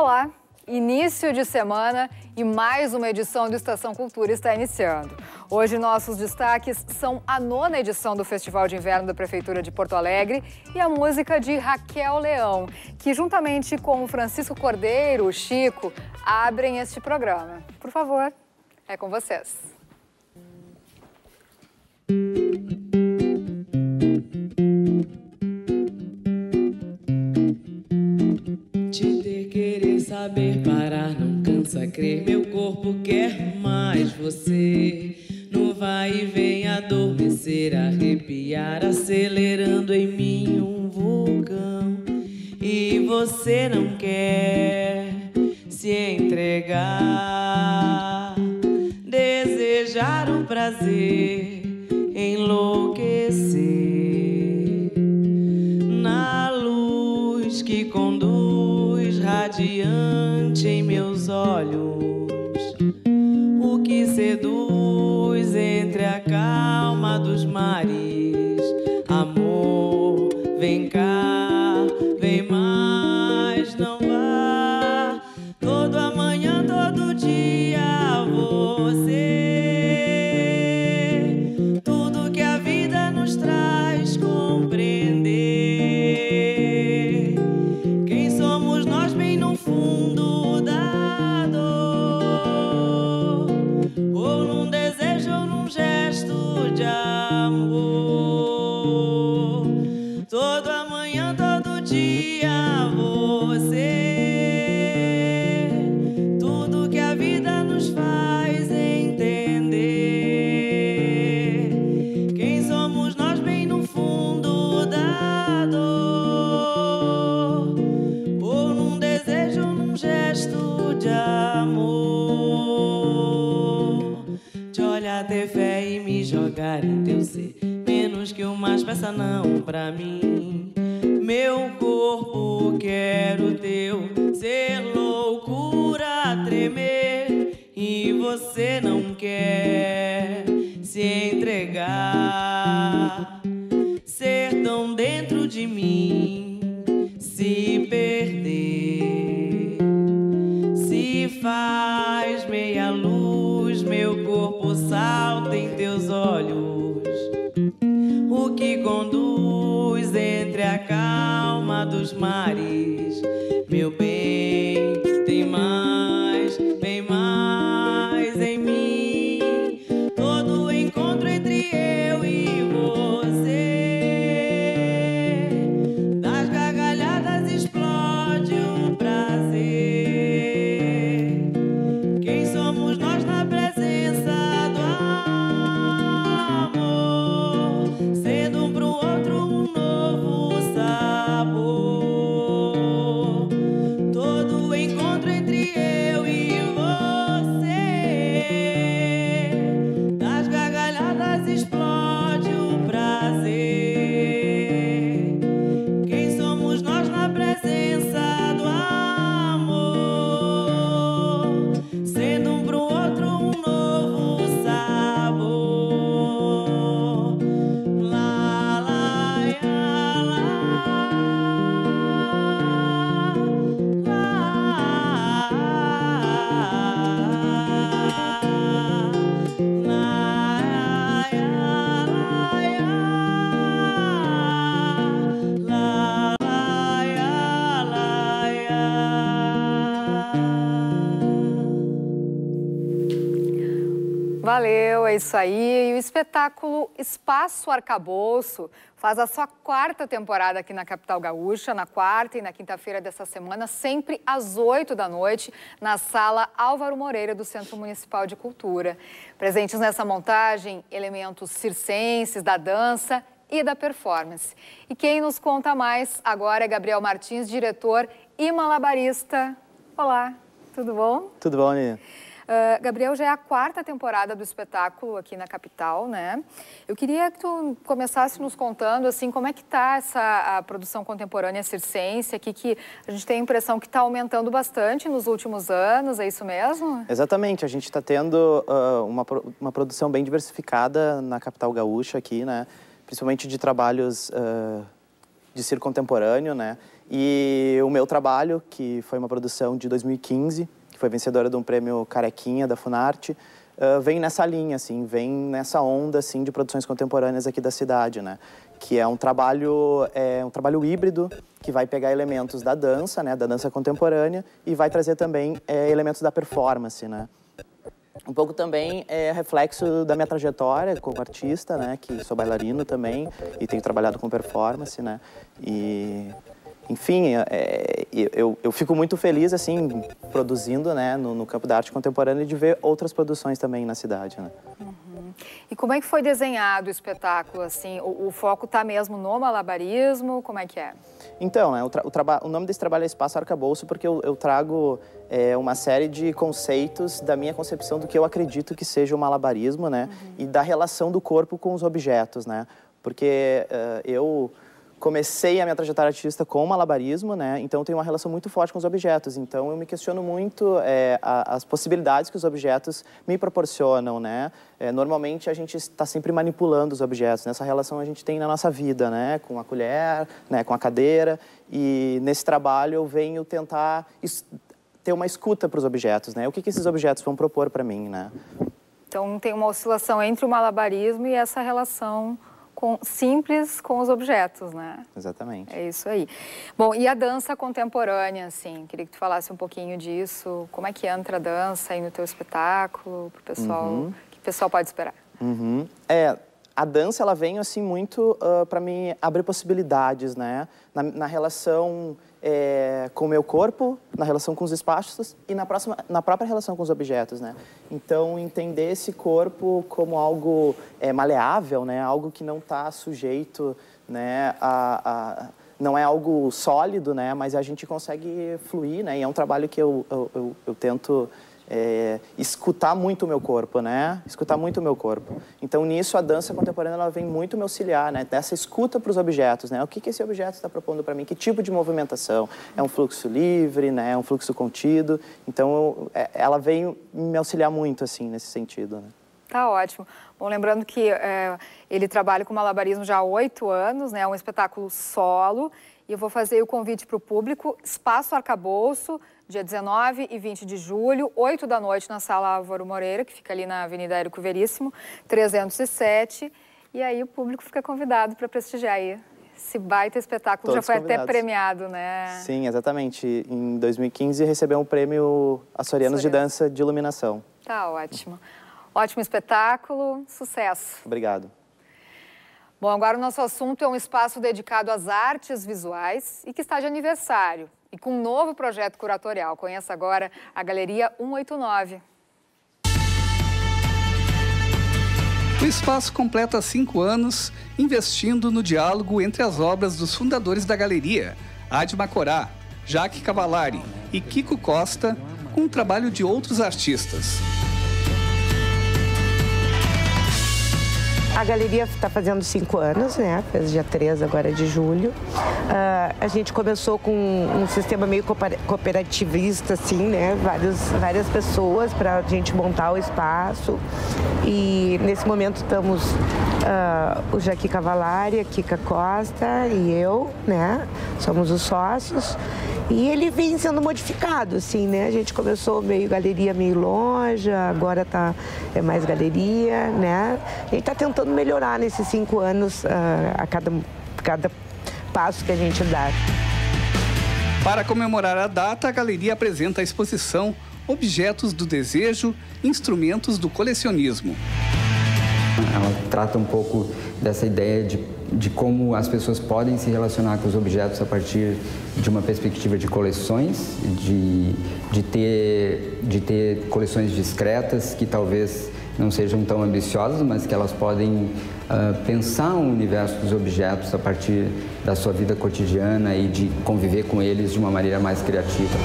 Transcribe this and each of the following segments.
Olá, início de semana e mais uma edição do Estação Cultura está iniciando. Hoje nossos destaques são a nona edição do Festival de Inverno da Prefeitura de Porto Alegre e a música de Raquel Leão, que juntamente com Francisco Cordeiro, o Chico, abrem este programa. Por favor, é com vocês. Saber parar não cansa crer. Meu corpo quer mais você. No vai e vem adormecer, arrepiar, acelerando em mim um vulcão. E você não quer se entregar, desejar o prazer, pra mim. Meu corpo quer o teu ser loucura tremer e você não quer se entregar. Ser tão dentro de mim, se perder, se faz meia luz, meu corpo salta em teus olhos que conduz entre a calma dos mares. É isso aí. E o espetáculo Espaço Arcabouço faz a sua quarta temporada aqui na capital gaúcha, na quarta e na quinta-feira dessa semana, sempre às oito da noite, na sala Álvaro Moreira do Centro Municipal de Cultura. Presentes nessa montagem, elementos circenses, da dança e da performance. E quem nos conta mais agora é Gabriel Martins, diretor e malabarista. Olá, tudo bom? Tudo bom, Aninha? Uh, Gabriel, já é a quarta temporada do espetáculo aqui na capital, né? Eu queria que tu começasse nos contando, assim, como é que está essa produção contemporânea circense aqui, que a gente tem a impressão que está aumentando bastante nos últimos anos, é isso mesmo? Exatamente, a gente está tendo ah, uma, uma produção bem diversificada na capital gaúcha aqui, né? Principalmente de trabalhos ah, de circo contemporâneo, né? E o meu trabalho, que foi uma produção de 2015, que foi vencedora de um prêmio Carequinha da Funarte, uh, vem nessa linha, assim, vem nessa onda, assim, de produções contemporâneas aqui da cidade, né? Que é um trabalho, é um trabalho híbrido que vai pegar elementos da dança, né, da dança contemporânea e vai trazer também é, elementos da performance, né? Um pouco também é reflexo da minha trajetória como artista, né, que sou bailarino também e tenho trabalhado com performance, né? E enfim, é, eu, eu fico muito feliz, assim, produzindo, né, no, no, campo da arte contemporânea de ver outras produções também na cidade, né. Uhum. E como é que foi desenhado o espetáculo, assim? O, o foco está mesmo no malabarismo? Como é que é? Então, né, o, o, o nome desse trabalho é Espaço Arcabouço porque eu, eu trago é, uma série de conceitos da minha concepção do que eu acredito que seja o malabarismo, né? Uhum. E da relação do corpo com os objetos, né? Porque uh, eu comecei a minha trajetória artista com malabarismo, né? Então tenho uma relação muito forte com os objetos. Então eu me questiono muito é, a, as possibilidades que os objetos me proporcionam, né? É, normalmente a gente está sempre manipulando os objetos. Nessa relação a gente tem na nossa vida, né? Com a colher, né? Com a cadeira. E nesse trabalho eu venho tentar ter uma escuta para os objetos, né? O que, que esses objetos vão propor para mim, né? Então tem uma oscilação entre o malabarismo e essa relação com, simples com os objetos, né? Exatamente. É isso aí. Bom, e a dança contemporânea, assim, queria que tu falasse um pouquinho disso. Como é que entra a dança aí no teu espetáculo, para o pessoal, uhum. que o pessoal pode esperar? Uhum. É, a dança, ela vem, assim, muito uh, para me abrir possibilidades, né? Na, na relação é, com o meu corpo, na relação com os espaços e na, próxima, na própria relação com os objetos, né? Então, entender esse corpo como algo é, maleável, né? Algo que não está sujeito, né? A, a, não é algo sólido, né? Mas a gente consegue fluir, né? E é um trabalho que eu, eu, eu, eu tento é, escutar muito o meu corpo, né? Escutar muito o meu corpo. Então, nisso, a dança contemporânea ela vem muito me auxiliar, né? Dessa escuta para os objetos, né? O que, que esse objeto está propondo para mim? Que tipo de movimentação? É um fluxo livre, né? É um fluxo contido? Então, é, ela vem me auxiliar muito, assim, nesse sentido, né? Tá ótimo. Bom, lembrando que é, ele trabalha com malabarismo já há oito anos, né? É um espetáculo solo. E eu vou fazer o convite para o público, Espaço Arcabouço, dia 19 e 20 de julho, 8 da noite, na Sala Álvaro Moreira, que fica ali na Avenida Érico Veríssimo, 307. E aí o público fica convidado para prestigiar aí. Esse baita espetáculo Todos já foi convidados. até premiado, né? Sim, exatamente. Em 2015 recebeu um prêmio Açorianos de Dança de Iluminação. Tá ótimo. Ótimo espetáculo, sucesso. Obrigado. Bom, agora o nosso assunto é um espaço dedicado às artes visuais e que está de aniversário e com um novo projeto curatorial. Conheça agora a Galeria 189. O espaço completa cinco anos investindo no diálogo entre as obras dos fundadores da galeria, Adi Macorá, Jaque Cavalari e Kiko Costa, com o trabalho de outros artistas. A galeria está fazendo cinco anos, né? Fez dia 3 agora de julho. Uh, a gente começou com um sistema meio cooperativista, assim, né? Vários, várias pessoas para a gente montar o espaço. E nesse momento estamos uh, o Jaqui Cavalari, a Kika Costa e eu, né? Somos os sócios. E ele vem sendo modificado, assim, né? A gente começou meio galeria, meio loja, agora tá é mais galeria, né? A gente está tentando melhorar nesses cinco anos uh, a cada, cada passo que a gente dá. Para comemorar a data, a galeria apresenta a exposição Objetos do Desejo, Instrumentos do Colecionismo. Ela trata um pouco dessa ideia de de como as pessoas podem se relacionar com os objetos a partir de uma perspectiva de coleções, de, de, ter, de ter coleções discretas que talvez não sejam tão ambiciosas, mas que elas podem uh, pensar o universo dos objetos a partir da sua vida cotidiana e de conviver com eles de uma maneira mais criativa.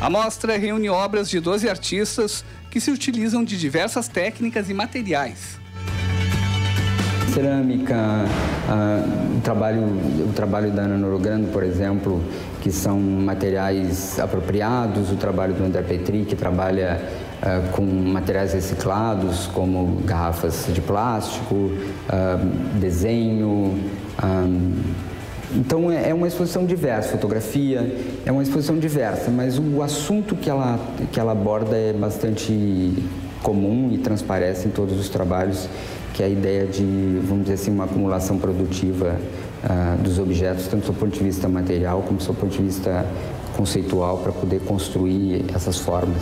A mostra reúne obras de 12 artistas que se utilizam de diversas técnicas e materiais cerâmica, uh, o, trabalho, o trabalho da Ana Norogrando, por exemplo, que são materiais apropriados, o trabalho do André Petri, que trabalha uh, com materiais reciclados, como garrafas de plástico, uh, desenho, Então é, é uma exposição diversa, fotografia, é uma exposição diversa, mas o assunto que ela, que ela aborda é bastante comum e transparece em todos os trabalhos, que é a ideia de, vamos dizer assim, uma acumulação produtiva uh, dos objetos, tanto do ponto de vista material como do ponto de vista conceitual, para poder construir essas formas.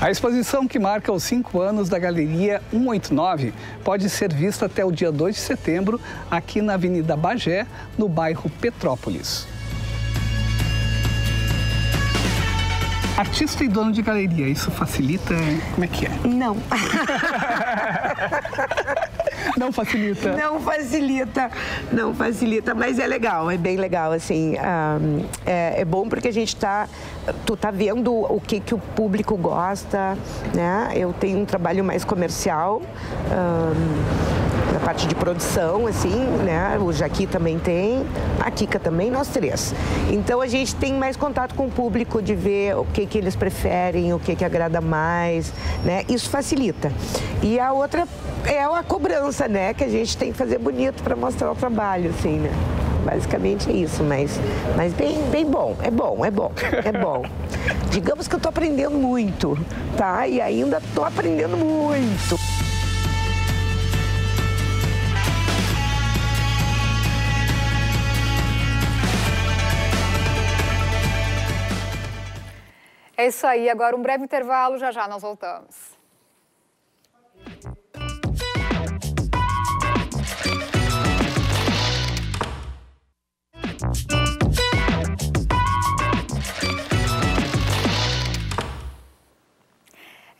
A exposição que marca os cinco anos da Galeria 189 pode ser vista até o dia 2 de setembro aqui na Avenida Bagé, no bairro Petrópolis. Artista e dono de galeria, isso facilita? Como é que é? Não. Não facilita. Não facilita, não facilita, mas é legal, é bem legal, assim, um, é, é, bom porque a gente está, tu tá vendo o que que o público gosta, né? Eu tenho um trabalho mais comercial, um, parte de produção, assim, né? O Jaqui também tem, a Kika também, nós três. Então a gente tem mais contato com o público de ver o que que eles preferem, o que que agrada mais, né? Isso facilita. E a outra é a cobrança, né? Que a gente tem que fazer bonito para mostrar o trabalho, assim, né? Basicamente é isso, mas, mas bem, bem bom, é bom, é bom, é bom. Digamos que eu estou aprendendo muito, tá? E ainda estou aprendendo muito. É isso aí, agora um breve intervalo, já já nós voltamos.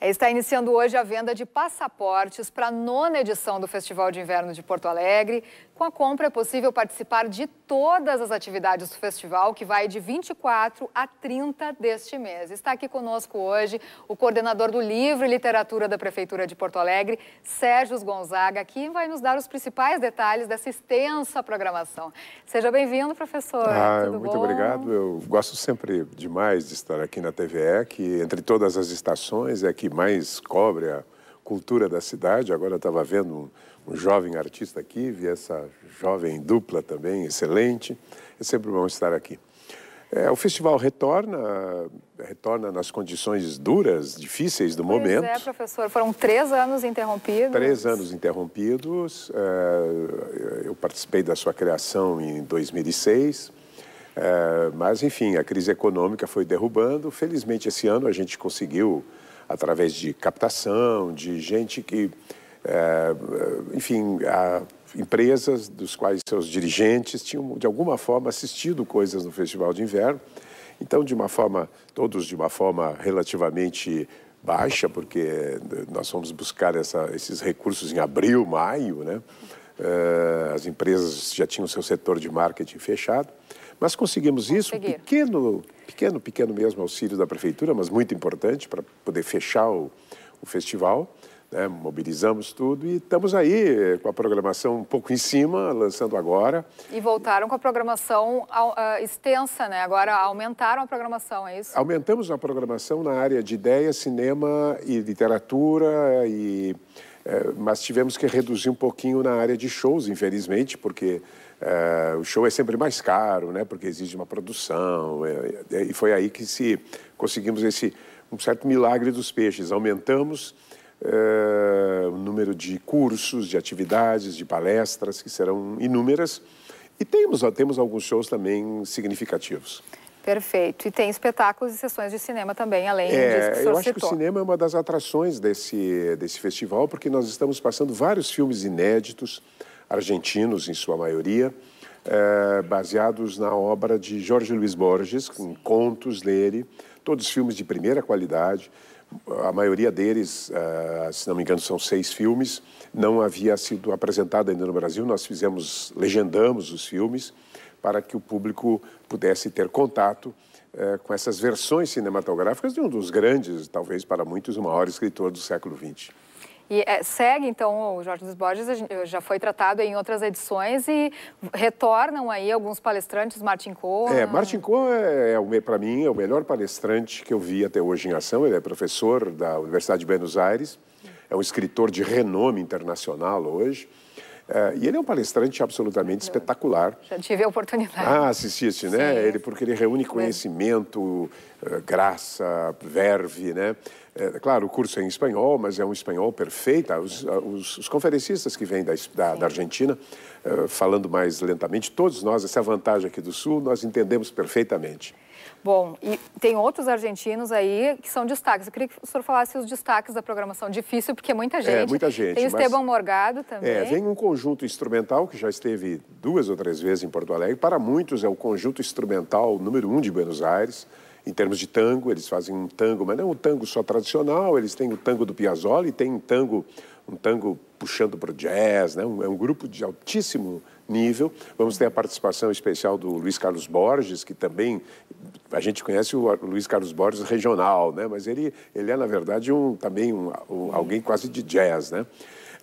Está iniciando hoje a venda de passaportes para a nona edição do Festival de Inverno de Porto Alegre. Com a compra é possível participar de todas as atividades do festival, que vai de 24 a 30 deste mês. Está aqui conosco hoje o coordenador do Livro e Literatura da Prefeitura de Porto Alegre, Sérgio Gonzaga, que vai nos dar os principais detalhes dessa extensa programação. Seja bem-vindo, professor. Ah, Tudo muito bom? obrigado. Eu gosto sempre demais de estar aqui na TVE, que entre todas as estações é que mais cobre a cultura da cidade. Agora estava vendo um, jovem artista aqui, vi essa jovem dupla também, excelente. É sempre bom estar aqui. É, o festival retorna, retorna nas condições duras, difíceis do pois momento. é, professor. Foram três anos interrompidos. Três anos interrompidos. É, eu participei da sua criação em 2006. É, mas, enfim, a crise econômica foi derrubando. Felizmente, esse ano a gente conseguiu através de captação, de gente que, é, enfim, empresas dos quais seus dirigentes tinham, de alguma forma, assistido coisas no Festival de Inverno. Então, de uma forma, todos de uma forma relativamente baixa, porque nós fomos buscar essa, esses recursos em abril, maio, né? Uh, as empresas já tinham seu setor de marketing fechado. Mas conseguimos isso, pequeno, pequeno, pequeno mesmo auxílio da prefeitura, mas muito importante para poder fechar o, o festival. Né? Mobilizamos tudo e estamos aí eh, com a programação um pouco em cima, lançando agora. E voltaram com a programação uh, extensa, né? Agora aumentaram a programação, é isso? Aumentamos a programação na área de ideia, cinema e literatura e é, mas tivemos que reduzir um pouquinho na área de shows, infelizmente, porque é, o show é sempre mais caro, né? Porque exige uma produção é, e foi aí que se conseguimos esse um certo milagre dos peixes. Aumentamos o número de cursos, de atividades, de palestras que serão inúmeras e temos temos alguns shows também significativos. Perfeito. E tem espetáculos e sessões de cinema também, além é, disso que o Eu acho citou. que o cinema é uma das atrações desse, desse festival, porque nós estamos passando vários filmes inéditos, argentinos em sua maioria, é, baseados na obra de Jorge Luiz Borges, com contos dele, todos filmes de primeira qualidade. A maioria deles, uh, se não me engano, são seis filmes. Não havia sido apresentado ainda no Brasil. Nós fizemos, legendamos os filmes para que o público pudesse ter contato eh, com essas versões cinematográficas de um dos grandes, talvez para muitos, o maior escritor do século XX. E é, segue, então, o Jorge dos Borges, já foi tratado em outras edições e retornam aí alguns palestrantes, Martin Cohen. É, Martin Cohen, é, é, para mim, é o melhor palestrante que eu vi até hoje em ação. Ele é professor da Universidade de Buenos Aires. é um escritor de renome internacional hoje. É, e ele é um palestrante absolutamente espetacular. Já tive a oportunidade. Ah, assististe, né? Ele, porque ele reúne conhecimento, eh, graça, verve, né? É, claro, o curso é em espanhol, mas é um espanhol perfeito. Os, os, os conferencistas que vêm da, da, da Argentina, uh, falando mais lentamente, todos nós, essa é vantagem aqui do Sul, nós entendemos perfeitamente. Bom, e tem outros argentinos aí que são destaques. Eu queria que o senhor falasse os destaques da programação. Difícil, porque é muita é, gente. É, muita gente. Tem Esteban Morgado também. É, vem um conjunto instrumental que já esteve duas ou três vezes em Porto Alegre. Para muitos é o conjunto instrumental número um de Buenos Aires. Em termos de tango, eles fazem um tango, mas não um tango só tradicional, eles têm o tango do Piazzolla e tem um tango, um tango puxando para o jazz, né? Um, é um grupo de altíssimo nível. Vamos ter a participação especial do Luiz Carlos Borges, que também a gente conhece o Luiz Carlos Borges regional, né? Mas ele ele é na verdade um também um, um alguém quase de jazz, né?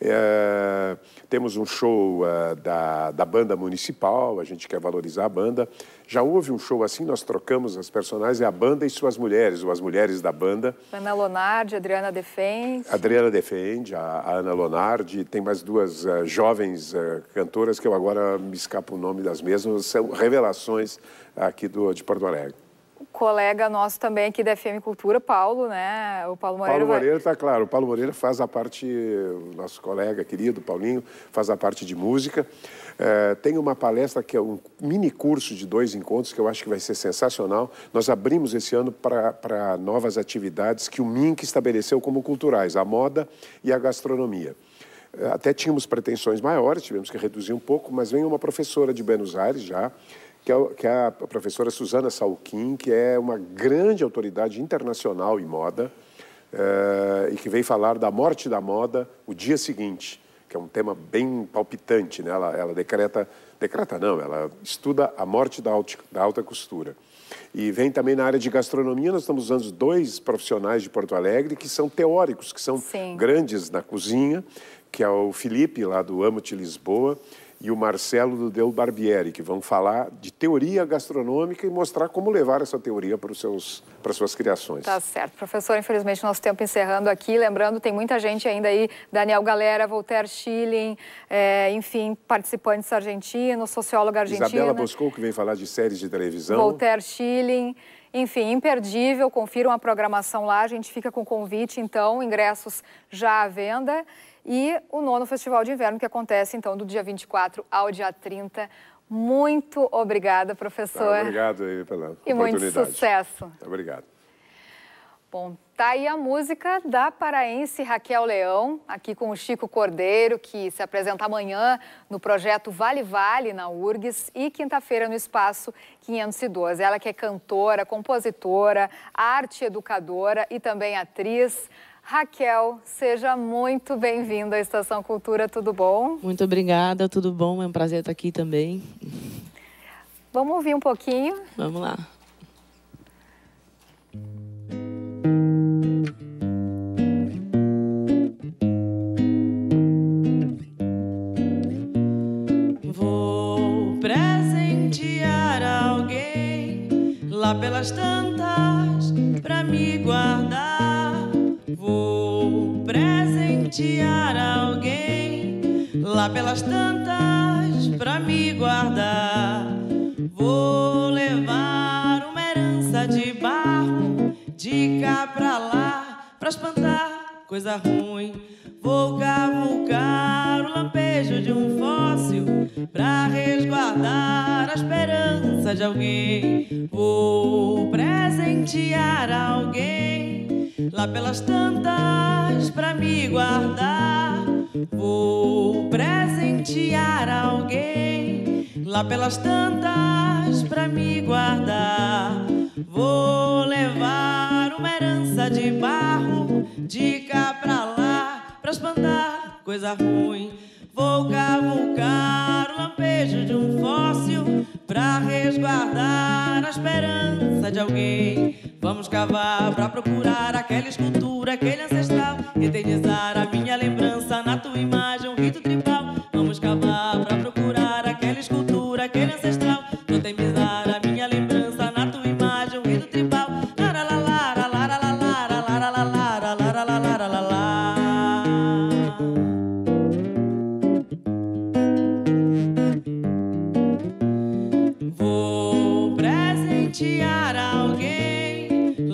É, temos um show uh, da, da banda municipal, a gente quer valorizar a banda. Já houve um show assim, nós trocamos as personagens, é a banda e suas mulheres, ou as mulheres da banda. Ana Lonardi, Adriana Defende. Adriana Defende, a, a Ana Lonardi, tem mais duas uh, jovens uh, cantoras que eu agora me escapo o nome das mesmas, são revelações aqui do, de Porto Alegre colega nosso também aqui da FM Cultura, Paulo, né? O Paulo Moreira. Paulo Moreira está claro. O Paulo Moreira faz a parte, nosso colega querido, Paulinho, faz a parte de música. É, tem uma palestra que é um mini curso de dois encontros que eu acho que vai ser sensacional. Nós abrimos esse ano para novas atividades que o MINC estabeleceu como culturais, a moda e a gastronomia. Até tínhamos pretensões maiores, tivemos que reduzir um pouco, mas vem uma professora de Buenos Aires já, que é, que é a professora Suzana Salquim, que é uma grande autoridade internacional em moda é, e que veio falar da morte da moda o dia seguinte, que é um tema bem palpitante. Né? Ela, ela decreta, decreta não, ela estuda a morte da, alta, da alta costura. E vem também na área de gastronomia, nós estamos usando dois profissionais de Porto Alegre que são teóricos, que são Sim. grandes na cozinha, que é o Felipe, lá do Amo-te Lisboa, e o Marcelo do Del Barbieri, que vão falar de teoria gastronômica e mostrar como levar essa teoria para, os seus, para as suas criações. Tá certo. Professor, infelizmente, nosso tempo encerrando aqui. Lembrando, tem muita gente ainda aí, Daniel Galera, Voltaire Schilling, é, enfim, participantes argentinos, socióloga argentina. Isabela Boscou, que vem falar de séries de televisão. Voltaire Schilling. Enfim, imperdível, confiram a programação lá, a gente fica com convite, então, ingressos já à venda e o nono Festival de Inverno, que acontece então do dia 24 ao dia 30. Muito obrigada, professor. Ah, obrigado aí pela e oportunidade. E muito sucesso. Obrigado. Bom, tá aí a música da paraense Raquel Leão, aqui com o Chico Cordeiro, que se apresenta amanhã no projeto Vale Vale, na URGS, e quinta-feira no Espaço 512. Ela que é cantora, compositora, arte educadora e também atriz. Raquel, seja muito bem-vinda à Estação Cultura, tudo bom? Muito obrigada, tudo bom? É um prazer estar aqui também. Vamos ouvir um pouquinho? Vamos lá. Pelas tantas pra me guardar. Vou levar uma herança de barro de cá pra lá pra espantar coisa ruim. Vou cavucar o lampejo de um fóssil pra resguardar a esperança de alguém. Vou presentear alguém lá pelas tantas pra me guardar. Vou presentear alguém lá pelas tantas pra me guardar. Vou levar uma herança de barro de cá pra lá pra espantar coisa ruim. Vou cavucar o lampejo de um fóssil pra resguardar a esperança de alguém. Vamos cavar pra procurar aquela escultura, aquele ancestral, eternizar a minha lembrança na tua imagem, um rito tribal. Vamos cavar pra procurar aquela escultura, aquele ancestral,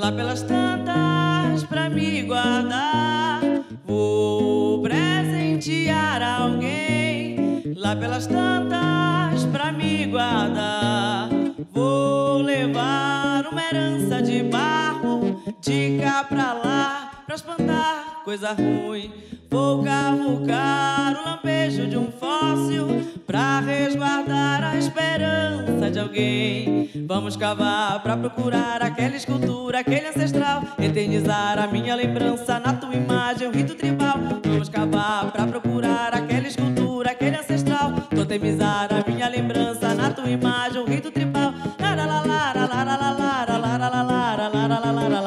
lá pelas tantas pra me guardar. Vou presentear alguém lá pelas tantas pra me guardar. Vou levar uma herança de barro de cá pra lá pra espantar coisa ruim. Vou cavucar o lampejo de um fóssil pra resguardar a esperança de alguém. Vamos cavar pra procurar aquela escultura, aquele ancestral, eternizar a minha lembrança na tua imagem, o rito tribal. Vamos cavar pra procurar aquela escultura, aquele ancestral, totemizar a minha lembrança na tua imagem, o rito tribal. La la la la la la la la la la la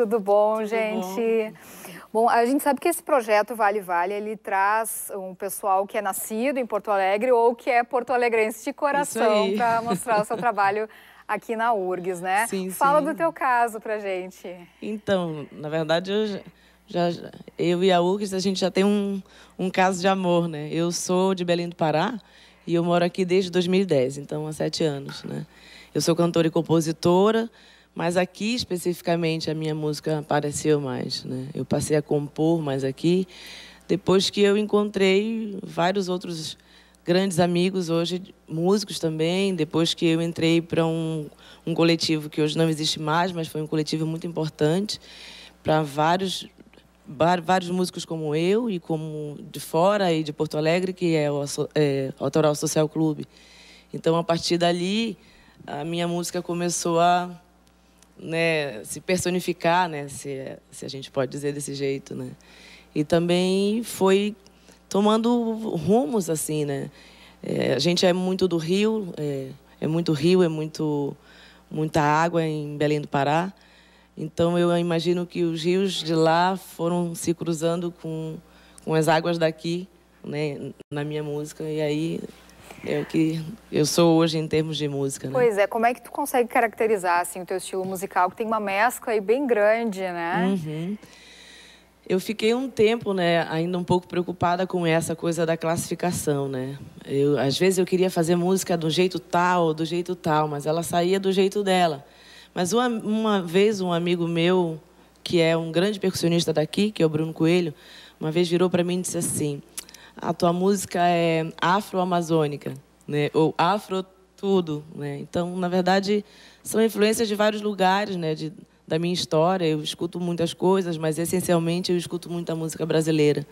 tudo bom, gente? Bom. a gente sabe que esse projeto Vale Vale, ele traz um pessoal que é nascido em Porto Alegre ou que é porto-alegrense de coração para mostrar o seu trabalho aqui na URGS, né? Sim, Fala sim. do teu caso pra gente. Então, na verdade, eu, já, já- eu e a URGS, a gente já tem um, um caso de amor, né? Eu sou de Belém do Pará e eu moro aqui desde 2010, então há sete anos, né? Eu sou cantora e compositora, mas aqui especificamente a minha música apareceu mais, né? Eu passei a compor mais aqui depois que eu encontrei vários outros grandes amigos hoje, músicos também, depois que eu entrei para um, um coletivo que hoje não existe mais, mas foi um coletivo muito importante para vários vários músicos como eu e como de fora e de Porto Alegre, que é o é, Autoral Social Clube. Então, a partir dali, a minha música começou a né, se personificar, né, se, se a gente pode dizer desse jeito, né? E também foi tomando rumos assim, né? É, a gente é muito do Rio, é, é muito rio, é muito muita água em Belém do Pará. Então eu imagino que os rios de lá foram se cruzando com com as águas daqui, né, na minha música e aí é o que eu sou hoje em termos de música, né? Pois é, como é que tu consegue caracterizar assim, o teu estilo musical, que tem uma mescla aí bem grande, né? Uhum. Eu fiquei um tempo, né, ainda um pouco preocupada com essa coisa da classificação, né? Eu, às vezes eu queria fazer música do jeito tal, do jeito tal, mas ela saía do jeito dela. Mas uma, uma vez um amigo meu, que é um grande percussionista daqui, que é o Bruno Coelho, uma vez virou para mim e disse assim: "A tua música é afro-amazônica, né? Ou afro tudo, né? Então, na verdade, são influências de vários lugares, né? De, da minha história. Eu escuto muitas coisas, mas essencialmente eu escuto muita música brasileira.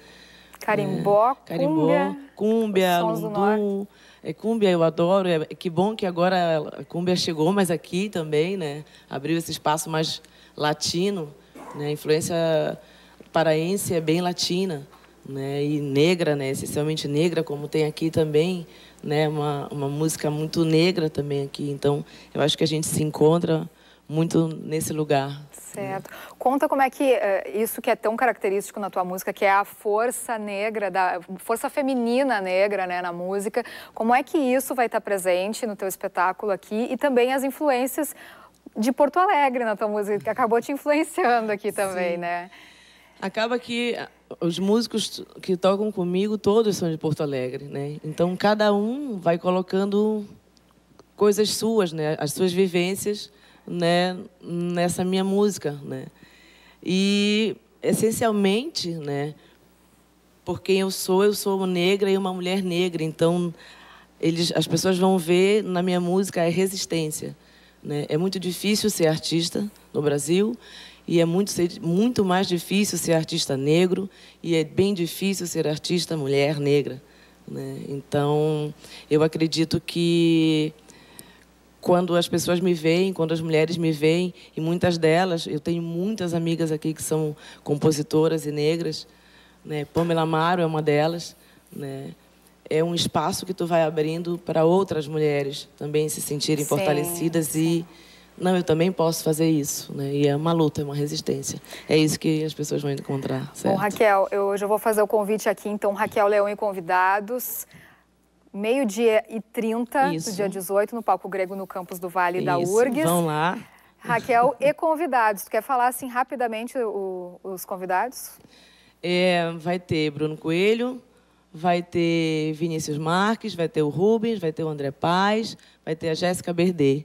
Carimbó, Carimbó, cúmbia, lundu. É, cúmbia eu adoro. É, que bom que agora a cúmbia chegou, mas aqui também, né? Abriu esse espaço mais latino, né? A influência paraense é bem latina, né? E negra, né? Essencialmente negra, como tem aqui também, né? Uma uma música muito negra também aqui. Então, eu acho que a gente se encontra muito nesse lugar. Certo. Conta como é que eh, isso que é tão característico na tua música, que é a força negra, da força feminina negra né, na música, como é que isso vai estar presente no teu espetáculo aqui e também as influências de Porto Alegre na tua música, que acabou te influenciando aqui também, né? Acaba que os músicos que tocam comigo, todos são de Porto Alegre, né? Então, cada um vai colocando coisas suas, né? As suas vivências, né? Nessa minha música, né? E, essencialmente, né? Por quem eu sou, eu sou negra e uma mulher negra. Então, eles, as pessoas vão ver na minha música a resistência. Né? É muito difícil ser artista no Brasil e é muito, muito mais difícil ser artista negro e é bem difícil ser artista mulher negra. Né? Então, eu acredito que quando as pessoas me veem, quando as mulheres me veem, e muitas delas, eu tenho muitas amigas aqui que são compositoras e negras, né? Pamela Amaro é uma delas, né? É um espaço que tu vai abrindo para outras mulheres também se sentirem sim, fortalecidas sim. e não, eu também posso fazer isso, né? E é uma luta, é uma resistência. É isso que as pessoas vão encontrar, certo? Bom, Raquel, eu já vou fazer o convite aqui, então, Raquel Leão e convidados meio-dia e 30 Isso. do dia 18, no Palco Grego, no campus do Vale Isso. da URGS. Vão lá. Raquel, e convidados. Tu quer falar, assim, rapidamente o, os convidados? É, vai ter Bruno Coelho, vai ter Vinícius Marques, vai ter o Rubens, vai ter o André Paz, vai ter a Jéssica Berdê,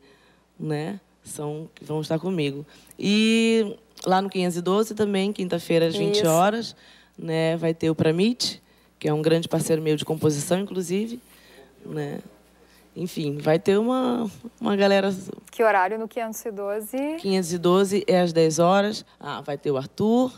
né? São que vão estar comigo. E lá no 512 também, quinta-feira às 20 Isso. horas, né, vai ter o Pramit, que é um grande parceiro meu de composição, inclusive né? Enfim, vai ter uma, uma galera. Que horário no 512? 512 é às 10 horas. Ah, vai ter o Arthur,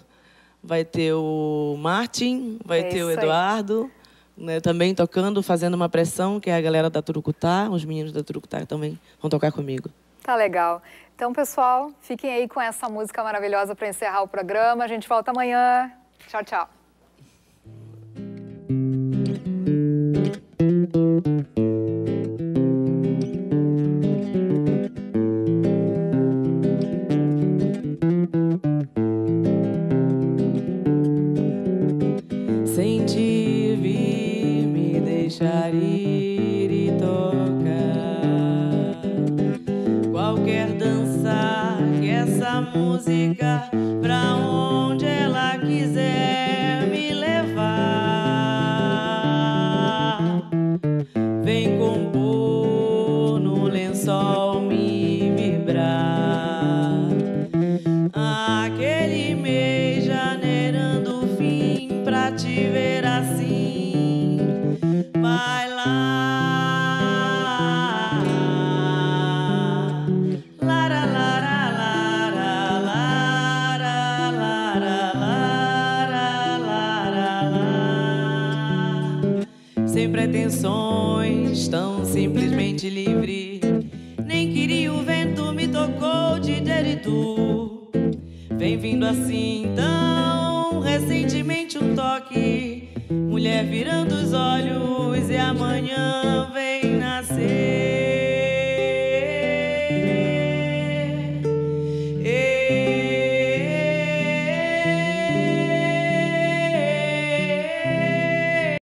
vai ter o Martin, vai é ter o Eduardo, né, também tocando, fazendo uma pressão, que é a galera da Turucutá, os meninos da Turucutá também vão tocar comigo. Tá legal. Então, pessoal, fiquem aí com essa música maravilhosa para encerrar o programa. A gente volta amanhã. Tchau, tchau.